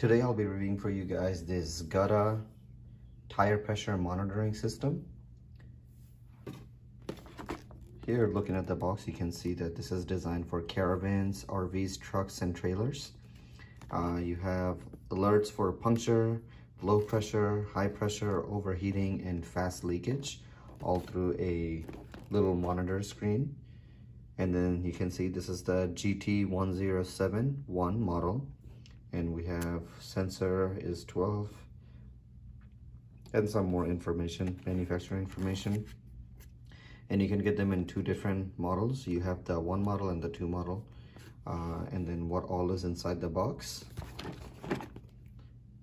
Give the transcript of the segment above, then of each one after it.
Today I'll be reviewing for you guys this GUTA tire pressure monitoring system. Here looking at the box you can see that this is designed for caravans, RVs, trucks and trailers. Uh, you have alerts for puncture, low pressure, high pressure, overheating and fast leakage all through a little monitor screen. And then you can see this is the GT1071 model and we have sensor is 12 and some more information manufacturer information. And you can get them in two different models. You have the one model and the two model. Uh, and then what all is inside the box.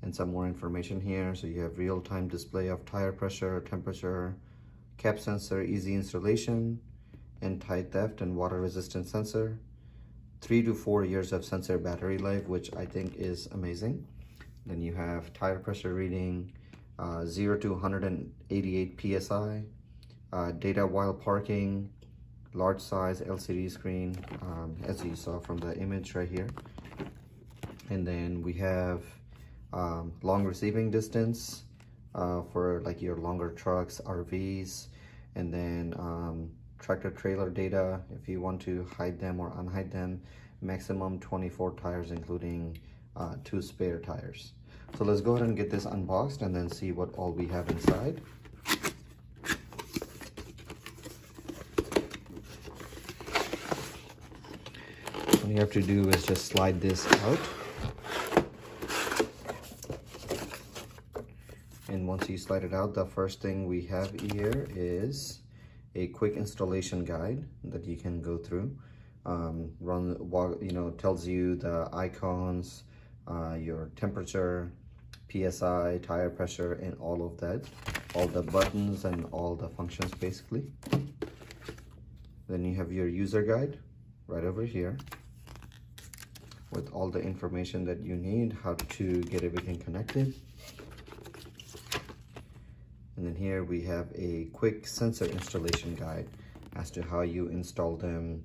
And some more information here. So you have real-time display of tire pressure temperature cap sensor easy installation and anti-theft and water resistant sensor three to four years of sensor battery life, which I think is amazing. Then you have tire pressure reading, uh, 0 to 188 PSI, uh, data while parking, large size LCD screen, um, as you saw from the image right here. And then we have um, long receiving distance uh, for like your longer trucks, RVs, and then um, tractor trailer data. If you want to hide them or unhide them maximum 24 tires including uh, two spare tires. So let's go ahead and get this unboxed and then see what all we have inside. All you have to do is just slide this out. And once you slide it out the first thing we have here is a quick installation guide that you can go through. Um, run, you know, tells you the icons, uh, your temperature, PSI, tire pressure, and all of that. All the buttons and all the functions basically. Then you have your user guide right over here with all the information that you need, how to get everything connected. And then here we have a quick sensor installation guide as to how you install them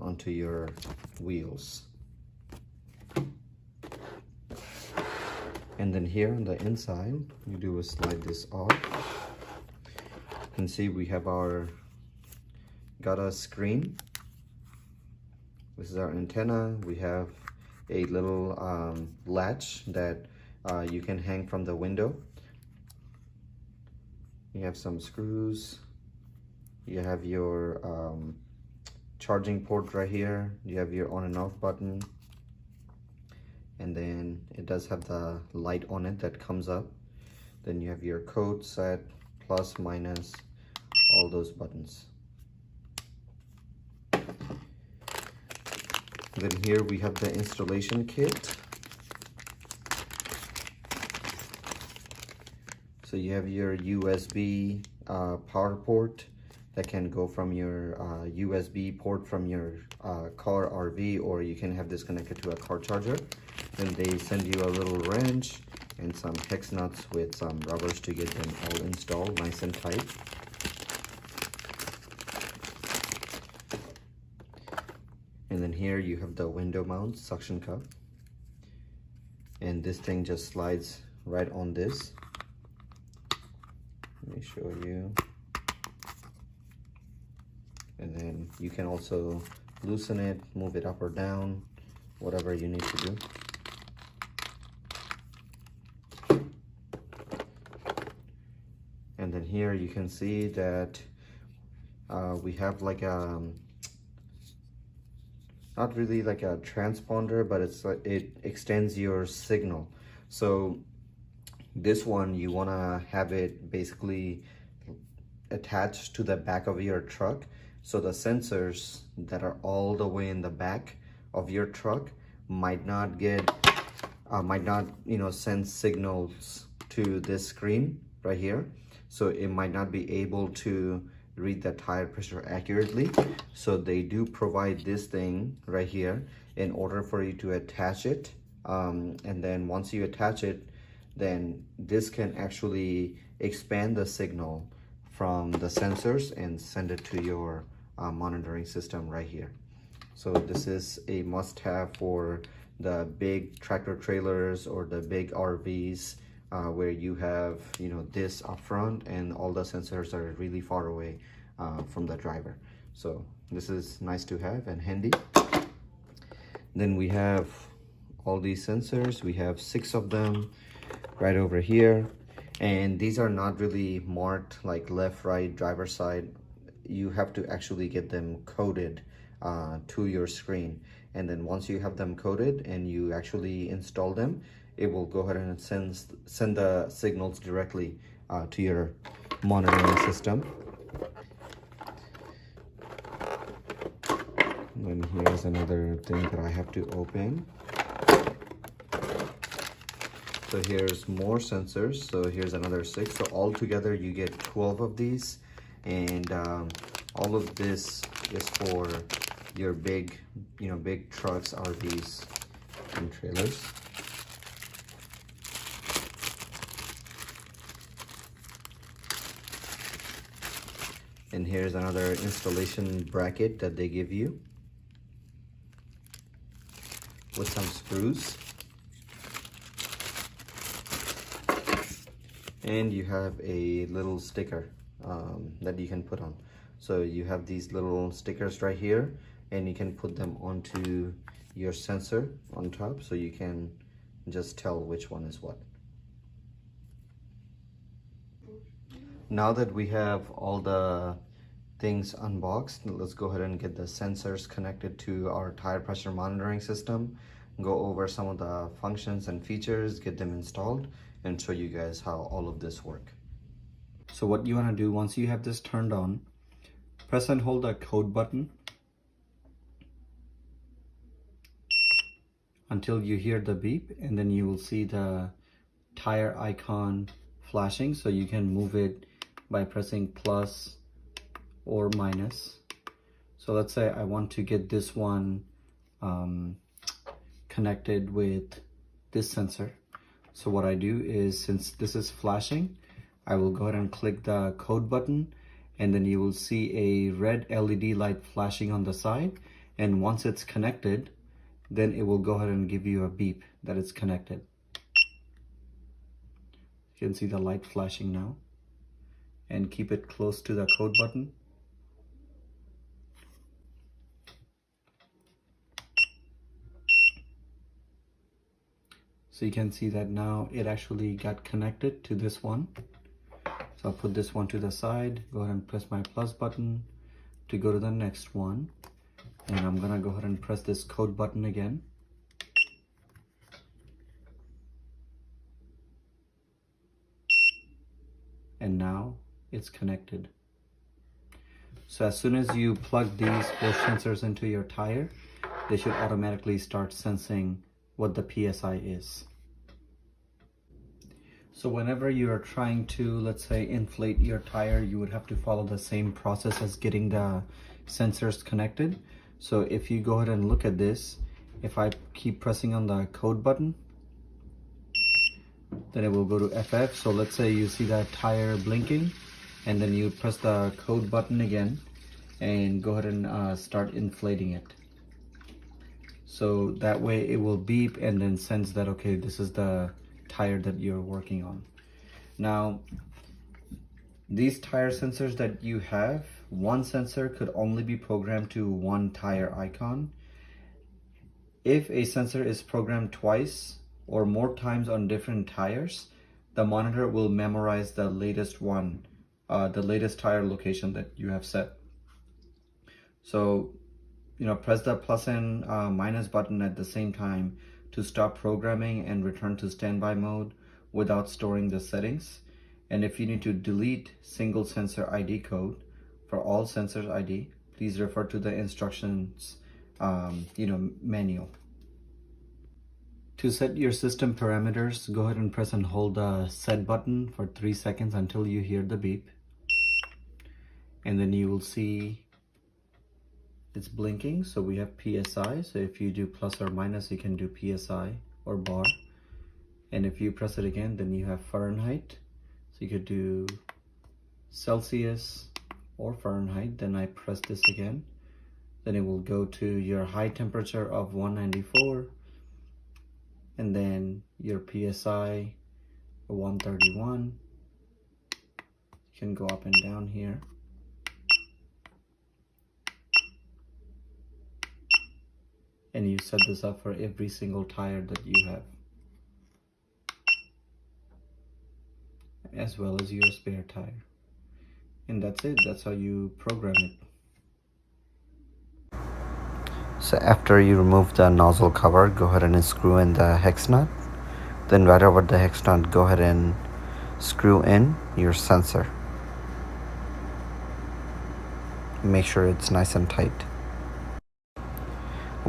onto your wheels. And then here on the inside, you do is slide this off. You can see we have our GUTA screen. This is our antenna. We have a little um, latch that uh, you can hang from the window you have some screws. You have your um, charging port right here. You have your on and off button. And then it does have the light on it that comes up. Then you have your code set, plus, minus, all those buttons. Then here we have the installation kit. So you have your USB uh, power port that can go from your uh, USB port from your uh, car RV or you can have this connected to a car charger. Then they send you a little wrench and some hex nuts with some rubbers to get them all installed nice and tight. And then here you have the window mount suction cup. And this thing just slides right on this me show you. And then you can also loosen it, move it up or down, whatever you need to do. And then here you can see that uh, we have like a, um, not really like a transponder, but it's like it extends your signal. So this one, you wanna have it basically attached to the back of your truck. So the sensors that are all the way in the back of your truck might not get, uh, might not, you know, send signals to this screen right here. So it might not be able to read the tire pressure accurately. So they do provide this thing right here in order for you to attach it. Um, and then once you attach it, then this can actually expand the signal from the sensors and send it to your uh, monitoring system right here. So this is a must-have for the big tractor trailers or the big RVs uh, where you have, you know, this up front and all the sensors are really far away uh, from the driver. So this is nice to have and handy. Then we have all these sensors. We have six of them right over here. And these are not really marked like left, right, driver side. You have to actually get them coded uh, to your screen. And then once you have them coded and you actually install them, it will go ahead and send, send the signals directly uh, to your monitoring system. And then here's another thing that I have to open. So here's more sensors. So here's another six. So all together you get 12 of these. And um, all of this is for your big, you know, big trucks, RVs, and trailers. And here's another installation bracket that they give you with some screws. And you have a little sticker um, that you can put on. So you have these little stickers right here and you can put them onto your sensor on top so you can just tell which one is what. Now that we have all the things unboxed, let's go ahead and get the sensors connected to our tire pressure monitoring system, go over some of the functions and features, get them installed, and show you guys how all of this work. So what you want to do once you have this turned on, press and hold the code button until you hear the beep and then you will see the tire icon flashing so you can move it by pressing plus or minus so let's say I want to get this one um, connected with this sensor so what I do is since this is flashing I will go ahead and click the code button and then you will see a red LED light flashing on the side and once it's connected then it will go ahead and give you a beep that it's connected. You can see the light flashing now and keep it close to the code button. So you can see that now it actually got connected to this one. So I'll put this one to the side, go ahead and press my plus button to go to the next one. And I'm gonna go ahead and press this code button again. And now it's connected. So as soon as you plug these four sensors into your tire they should automatically start sensing what the PSI is so whenever you are trying to let's say inflate your tire you would have to follow the same process as getting the sensors connected so if you go ahead and look at this, if I keep pressing on the code button, then it will go to FF. So let's say you see that tire blinking and then you press the code button again and go ahead and uh, start inflating it. So that way it will beep and then sense that, okay, this is the tire that you're working on. Now, these tire sensors that you have, one sensor could only be programmed to one tire icon. If a sensor is programmed twice or more times on different tires, the monitor will memorize the latest one, uh, the latest tire location that you have set. So, you know, press the plus and uh, minus button at the same time to stop programming and return to standby mode without storing the settings. And if you need to delete single sensor ID code for all sensors ID, please refer to the instructions, um, you know, manual. To set your system parameters, go ahead and press and hold the set button for three seconds until you hear the beep. And then you will see it's blinking. So we have PSI. So if you do plus or minus, you can do PSI or bar. And if you press it again, then you have Fahrenheit So you could do Celsius or Fahrenheit. Then I press this again. Then it will go to your high temperature of 194 and then your PSI 131 you can go up and down here and you set this up for every single tire that you have. As well as your spare tire. And that's it. That's how you program it. So after you remove the nozzle cover go ahead and screw in the hex nut. Then right over the hex nut go ahead and screw in your sensor. Make sure it's nice and tight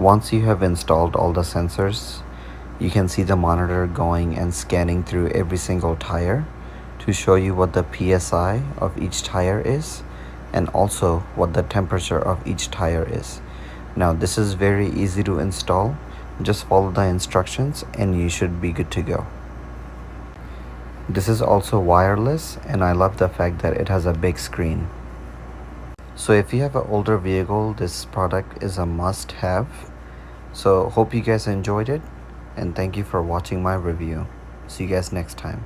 once you have installed all the sensors you can see the monitor going and scanning through every single tire to show you what the PSI of each tire is and also what the temperature of each tire is. Now this is very easy to install. Just follow the instructions and you should be good to go. This is also wireless and I love the fact that it has a big screen. So if you have an older vehicle, this product is a must have. So hope you guys enjoyed it and thank you for watching my review. See you guys next time.